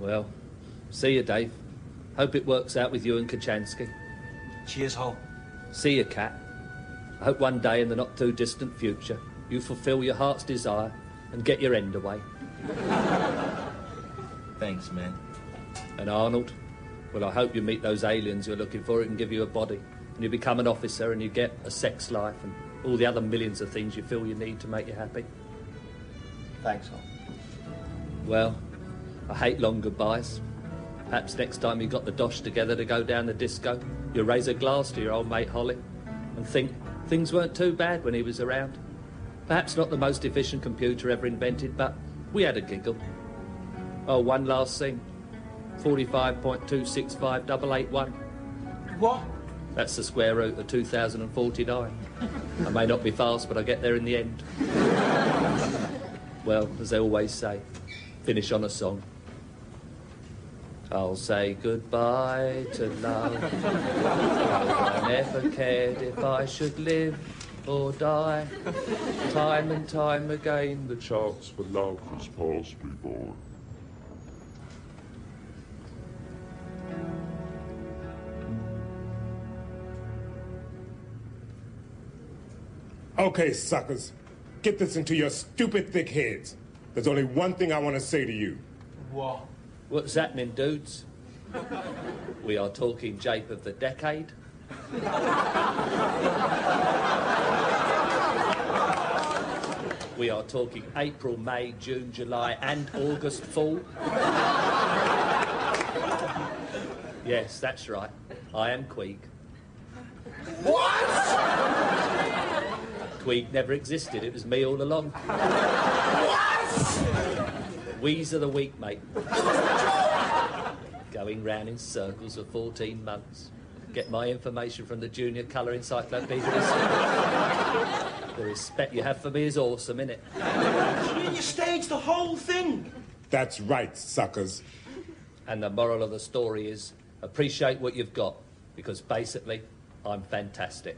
Well, see you, Dave. Hope it works out with you and Kochanski. Cheers, Hol. See you, Cat. I hope one day in the not too distant future you fulfill your heart's desire and get your end away. Thanks, man. And Arnold, well, I hope you meet those aliens you're looking for and give you a body. And you become an officer and you get a sex life and all the other millions of things you feel you need to make you happy. Thanks, Hol. Well, I hate long goodbyes. Perhaps next time you got the dosh together to go down the disco, you'll raise a glass to your old mate Holly and think things weren't too bad when he was around. Perhaps not the most efficient computer ever invented, but we had a giggle. Oh, one last thing. 45.265881. What? That's the square root of 2049. I may not be fast, but I get there in the end. well, as they always say, finish on a song. I'll say goodbye to love. I never cared if I should live or die. Time and time again, the chance for love has passed me by. Okay, suckers. Get this into your stupid thick heads. There's only one thing I want to say to you. What? What's happening, dudes? We are talking Jape of the Decade. We are talking April, May, June, July, and August fall. yes, that's right. I am Queeg. What? Queeg never existed. It was me all along. What? We's of the week, mate. Going round in circles for 14 months. Get my information from the Junior Colour Encyclopedia. the respect you have for me is awesome, innit? You mean you staged the whole thing? That's right, suckers. And the moral of the story is appreciate what you've got, because basically, I'm fantastic.